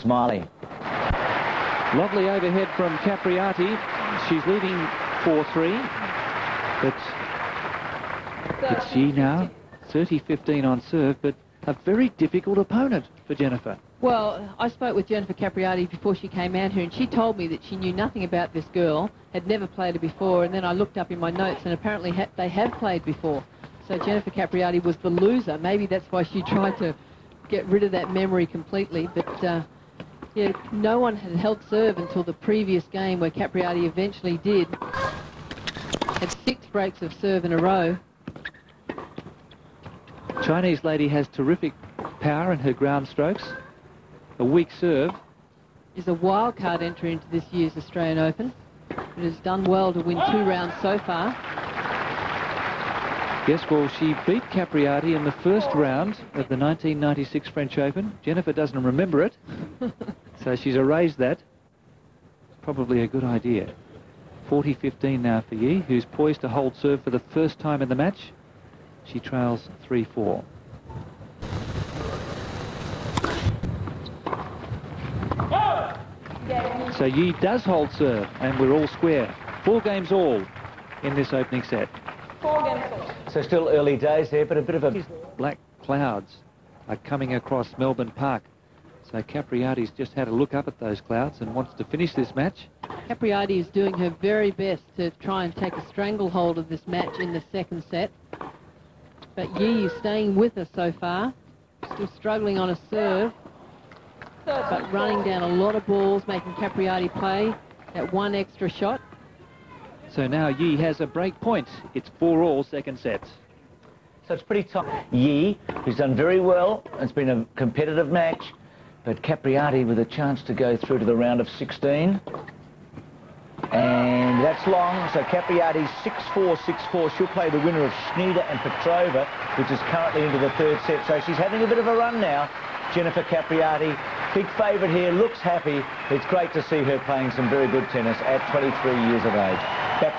smiling. Lovely overhead from Capriati. She's leading 4-3. But it's Yi now, 30-15 on serve, but a very difficult opponent for Jennifer. Well, I spoke with Jennifer Capriati before she came out here, and she told me that she knew nothing about this girl, had never played her before, and then I looked up in my notes, and apparently ha they have played before. So Jennifer Capriati was the loser. Maybe that's why she tried to get rid of that memory completely, but uh, yeah, no one had held serve until the previous game where Capriati eventually did. Had six breaks of serve in a row. Chinese lady has terrific power in her ground strokes. A weak serve. Is a wild card entry into this year's Australian Open. It has done well to win two rounds so far. Yes, well, she beat Capriati in the first round of the 1996 French Open. Jennifer doesn't remember it, so she's erased that. Probably a good idea. 40-15 now for Yi, who's poised to hold serve for the first time in the match. She trails 3-4. So Yi does hold serve, and we're all square. Four games all in this opening set. Four games all. So still early days there, but a bit of a... Black clouds are coming across Melbourne Park. So Capriati's just had a look up at those clouds and wants to finish this match. Capriati is doing her very best to try and take a stranglehold of this match in the second set. But Yi is staying with her so far. Still struggling on a serve. But running down a lot of balls, making Capriati play that one extra shot. So now Yi has a break point. It's four all second sets. So it's pretty tough. Yi, who's done very well. It's been a competitive match. But Capriati with a chance to go through to the round of 16. And that's long, so Capriati's 6-4, 6-4. She'll play the winner of Schnyder and Petrova, which is currently into the third set. So she's having a bit of a run now. Jennifer Capriati, big favourite here, looks happy. It's great to see her playing some very good tennis at 23 years of age. Back to